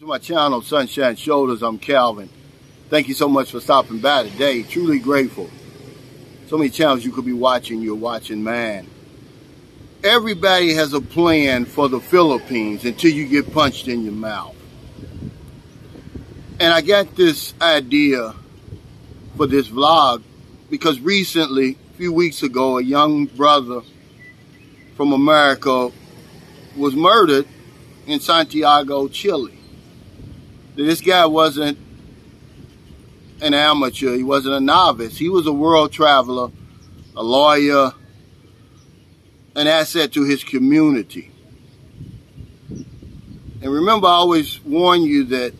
To my channel, Sunshine Shoulders, I'm Calvin. Thank you so much for stopping by today. Truly grateful. So many channels you could be watching, you're watching man. Everybody has a plan for the Philippines until you get punched in your mouth. And I got this idea for this vlog because recently, a few weeks ago, a young brother from America was murdered in Santiago, Chile this guy wasn't an amateur. He wasn't a novice. He was a world traveler, a lawyer, an asset to his community. And remember, I always warn you that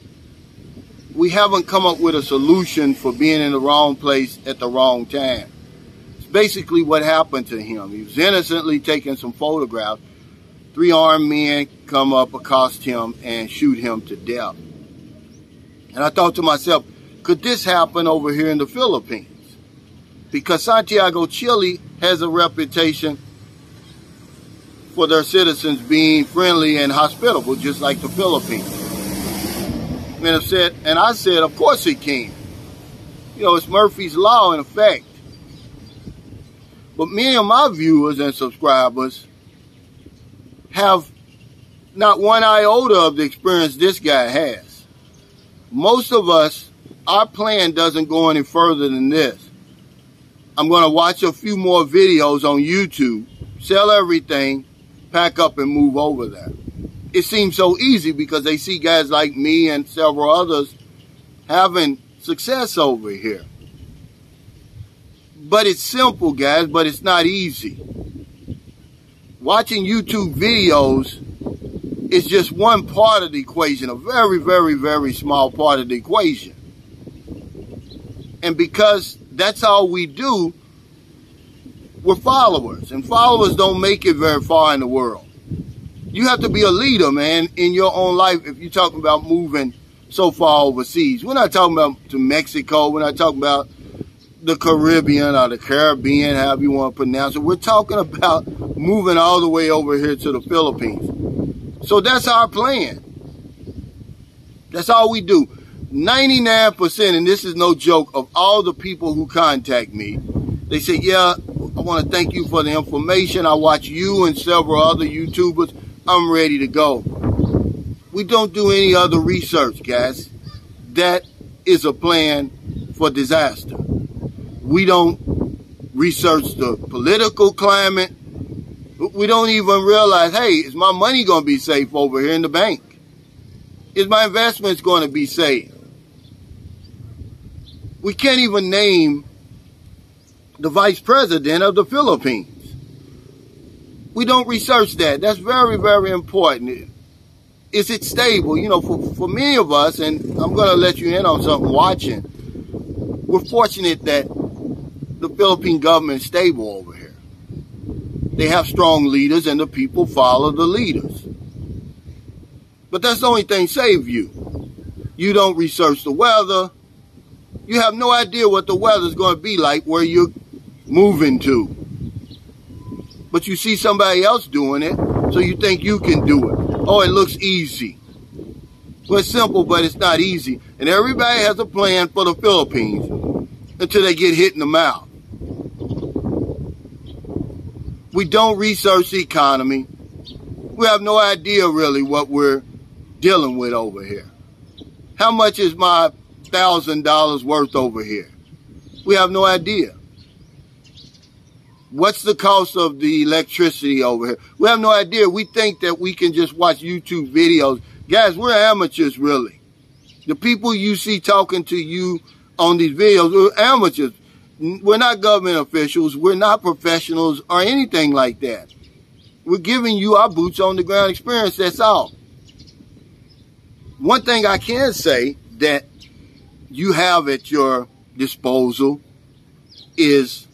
we haven't come up with a solution for being in the wrong place at the wrong time. It's basically what happened to him. He was innocently taking some photographs. Three armed men come up, accost him, and shoot him to death. And I thought to myself, could this happen over here in the Philippines? Because Santiago, Chile has a reputation for their citizens being friendly and hospitable, just like the Philippines. And I said, and I said, of course it can. You know, it's Murphy's Law in effect. But many of my viewers and subscribers have not one iota of the experience this guy has most of us, our plan doesn't go any further than this. I'm going to watch a few more videos on YouTube, sell everything, pack up and move over there. It seems so easy because they see guys like me and several others having success over here. But it's simple, guys, but it's not easy. Watching YouTube videos it's just one part of the equation, a very, very, very small part of the equation. And because that's all we do, we're followers. And followers don't make it very far in the world. You have to be a leader, man, in your own life if you're talking about moving so far overseas. We're not talking about to Mexico. We're not talking about the Caribbean or the Caribbean, however you want to pronounce it. We're talking about moving all the way over here to the Philippines. So that's our plan. That's all we do. 99%, and this is no joke, of all the people who contact me, they say, yeah, I want to thank you for the information. I watch you and several other YouTubers. I'm ready to go. We don't do any other research, guys. That is a plan for disaster. We don't research the political climate. We don't even realize, hey, is my money going to be safe over here in the bank? Is my investments going to be safe? We can't even name the vice president of the Philippines. We don't research that. That's very, very important. Is it stable? You know, for, for many of us, and I'm going to let you in on something watching, we're fortunate that the Philippine government is stable over here. They have strong leaders and the people follow the leaders. But that's the only thing save you. You don't research the weather. You have no idea what the weather's going to be like where you're moving to. But you see somebody else doing it, so you think you can do it. Oh, it looks easy. Well, it's simple, but it's not easy. And everybody has a plan for the Philippines until they get hit in the mouth. We don't research the economy. We have no idea really what we're dealing with over here. How much is my thousand dollars worth over here? We have no idea. What's the cost of the electricity over here? We have no idea. We think that we can just watch YouTube videos. Guys, we're amateurs really. The people you see talking to you on these videos are amateurs. We're not government officials. We're not professionals or anything like that. We're giving you our boots on the ground experience. That's all. One thing I can say that you have at your disposal is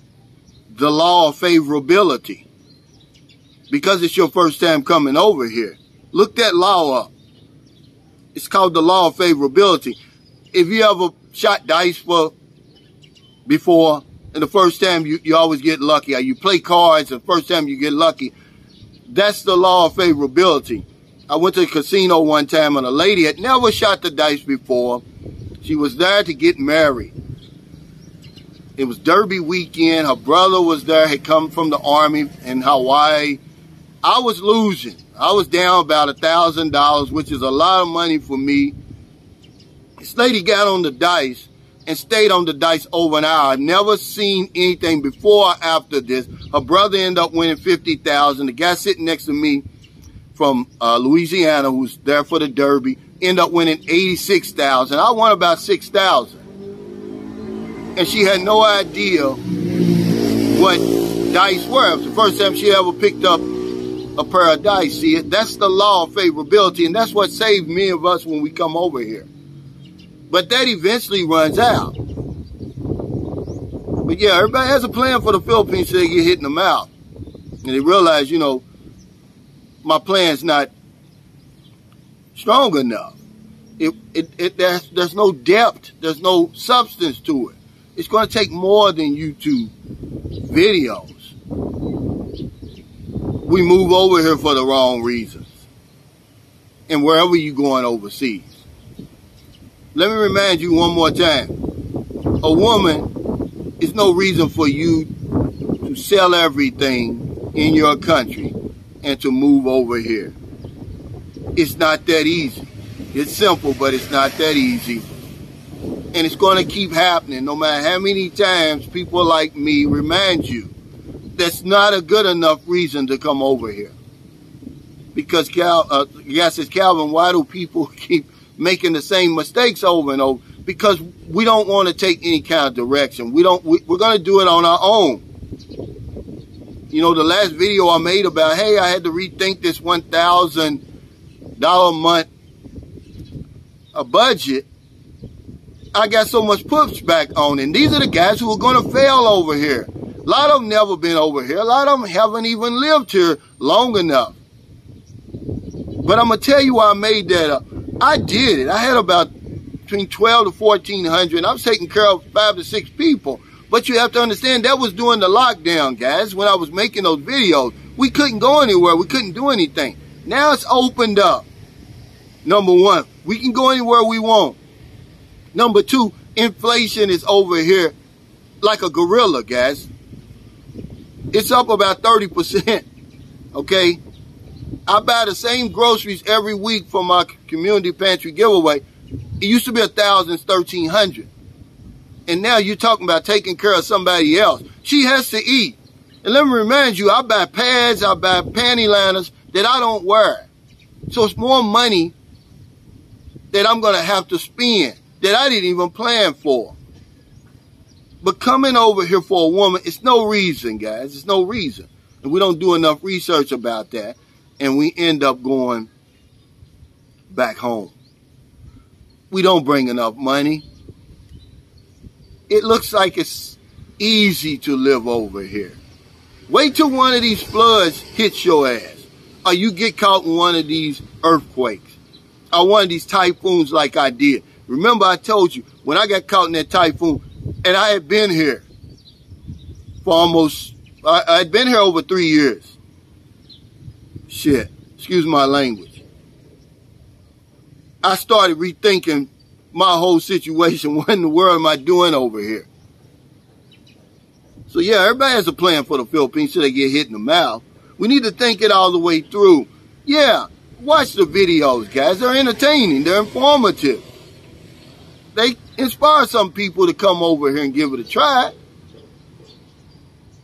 the law of favorability. Because it's your first time coming over here. Look that law up. It's called the law of favorability. If you ever shot dice for before, and the first time you, you always get lucky. You play cards, the first time you get lucky. That's the law of favorability. I went to the casino one time and a lady had never shot the dice before. She was there to get married. It was Derby weekend. Her brother was there, had come from the army in Hawaii. I was losing. I was down about a thousand dollars, which is a lot of money for me. This lady got on the dice and stayed on the dice over an hour. I've never seen anything before or after this. Her brother ended up winning 50000 The guy sitting next to me from uh, Louisiana, who's there for the Derby, ended up winning 86000 I won about 6000 And she had no idea what dice were. It was the first time she ever picked up a pair of dice. See, that's the law of favorability, and that's what saved many of us when we come over here. But that eventually runs out. But yeah, everybody has a plan for the Philippines so they get hit in the mouth. And they realize, you know, my plan's not strong enough. It, it, it, there's, there's no depth. There's no substance to it. It's going to take more than YouTube videos. We move over here for the wrong reasons. And wherever you're going overseas. Let me remind you one more time. A woman is no reason for you to sell everything in your country and to move over here. It's not that easy. It's simple, but it's not that easy. And it's going to keep happening no matter how many times people like me remind you. That's not a good enough reason to come over here. Because Cal, uh, yes, it's Calvin. Why do people keep making the same mistakes over and over because we don't want to take any kind of direction. We don't, we, we're going to do it on our own. You know, the last video I made about, hey, I had to rethink this $1,000 a month a budget. I got so much pushback on. And these are the guys who are going to fail over here. A lot of them never been over here. A lot of them haven't even lived here long enough. But I'm going to tell you why I made that up. I did it. I had about between 12 to 1400. I was taking care of five to six people. But you have to understand that was during the lockdown, guys, when I was making those videos. We couldn't go anywhere. We couldn't do anything. Now it's opened up. Number one, we can go anywhere we want. Number two, inflation is over here like a gorilla, guys. It's up about 30%. Okay? I buy the same groceries every week for my community pantry giveaway. It used to be a thousand, thirteen hundred. And now you're talking about taking care of somebody else. She has to eat. And let me remind you, I buy pads, I buy panty liners that I don't wear. So it's more money that I'm going to have to spend that I didn't even plan for. But coming over here for a woman, it's no reason, guys. It's no reason. And we don't do enough research about that and we end up going back home. We don't bring enough money. It looks like it's easy to live over here. Wait till one of these floods hits your ass, or you get caught in one of these earthquakes, or one of these typhoons like I did. Remember I told you, when I got caught in that typhoon, and I had been here for almost, I had been here over three years. Shit. Excuse my language. I started rethinking my whole situation. What in the world am I doing over here? So yeah, everybody has a plan for the Philippines so they get hit in the mouth. We need to think it all the way through. Yeah, watch the videos, guys. They're entertaining. They're informative. They inspire some people to come over here and give it a try.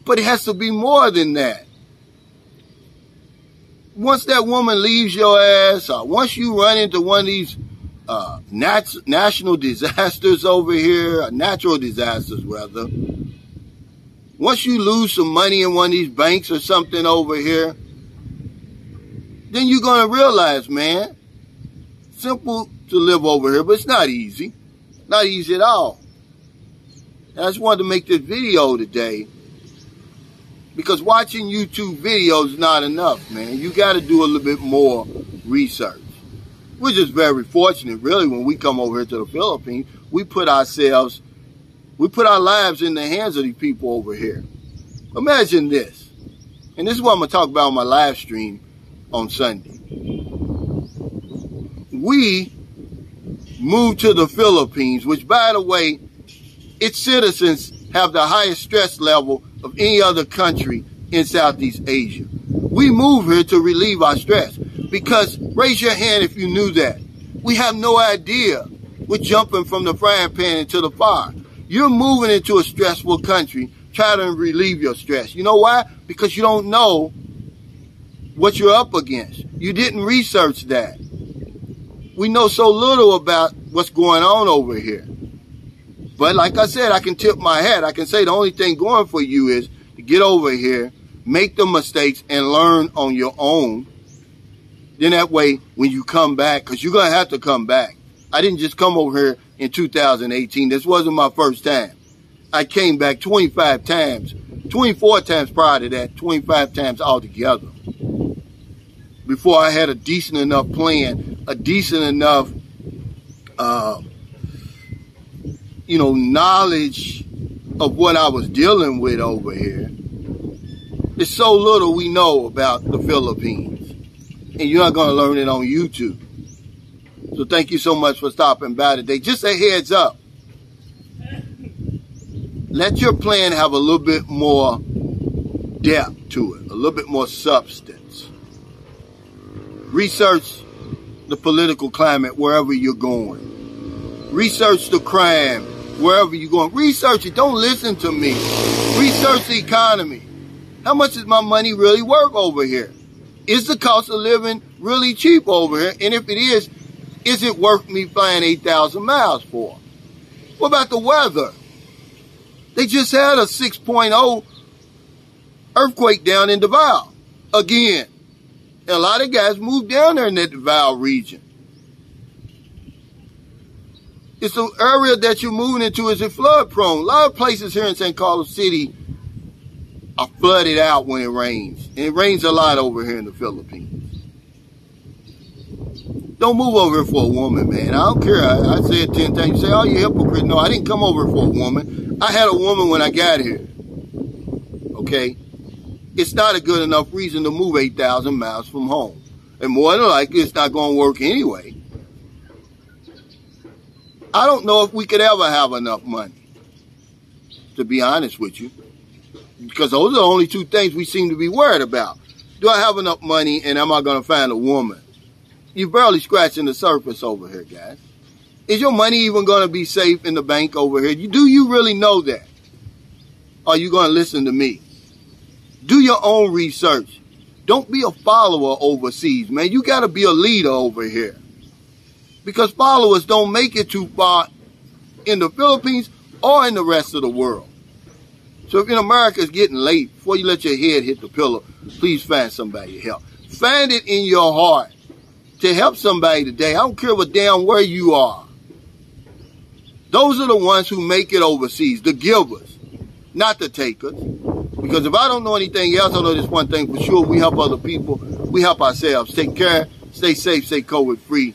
But it has to be more than that once that woman leaves your ass, or once you run into one of these uh, nat- national disasters over here, natural disasters rather, once you lose some money in one of these banks or something over here, then you're going to realize, man, simple to live over here, but it's not easy. Not easy at all. I just wanted to make this video today because watching YouTube videos not enough, man. You got to do a little bit more research. We're just very fortunate, really, when we come over here to the Philippines. We put ourselves, we put our lives in the hands of these people over here. Imagine this. And this is what I'm going to talk about on my live stream on Sunday. we moved to the Philippines, which by the way, its citizens have the highest stress level of any other country in Southeast Asia. We move here to relieve our stress because raise your hand if you knew that. We have no idea. We're jumping from the frying pan into the fire. You're moving into a stressful country trying to relieve your stress. You know why? Because you don't know what you're up against. You didn't research that. We know so little about what's going on over here. But like I said, I can tip my hat. I can say the only thing going for you is to get over here, make the mistakes, and learn on your own. Then that way, when you come back, because you're going to have to come back. I didn't just come over here in 2018. This wasn't my first time. I came back 25 times, 24 times prior to that, 25 times altogether. Before I had a decent enough plan, a decent enough, uh, you know, knowledge of what I was dealing with over here. There's so little we know about the Philippines. And you're not going to learn it on YouTube. So thank you so much for stopping by today. Just a heads up. Let your plan have a little bit more depth to it, a little bit more substance. Research the political climate wherever you're going. Research the crime wherever you're going. Research it. Don't listen to me. Research the economy. How much is my money really worth over here? Is the cost of living really cheap over here? And if it is, is it worth me flying 8,000 miles for? What about the weather? They just had a 6.0 earthquake down in Davao. Again. And a lot of guys moved down there in that Davao region. It's the area that you're moving into is it flood prone. A lot of places here in San Carlos City are flooded out when it rains. And it rains a lot over here in the Philippines. Don't move over here for a woman, man. I don't care. I, I it ten times. You say, oh, you hypocrite. No, I didn't come over for a woman. I had a woman when I got here. Okay? It's not a good enough reason to move 8,000 miles from home. And more than likely, it's not going to work anyway. I don't know if we could ever have enough money, to be honest with you. Because those are the only two things we seem to be worried about. Do I have enough money and am I going to find a woman? You're barely scratching the surface over here, guys. Is your money even going to be safe in the bank over here? Do you really know that? Are you going to listen to me? Do your own research. Don't be a follower overseas, man. You got to be a leader over here. Because followers don't make it too far in the Philippines or in the rest of the world. So if in America it's getting late, before you let your head hit the pillow, please find somebody to help. Find it in your heart to help somebody today. I don't care what damn where you are. Those are the ones who make it overseas, the givers, not the takers. Because if I don't know anything else, I know this one thing for sure. We help other people. We help ourselves. Take care. Stay safe. Stay COVID free.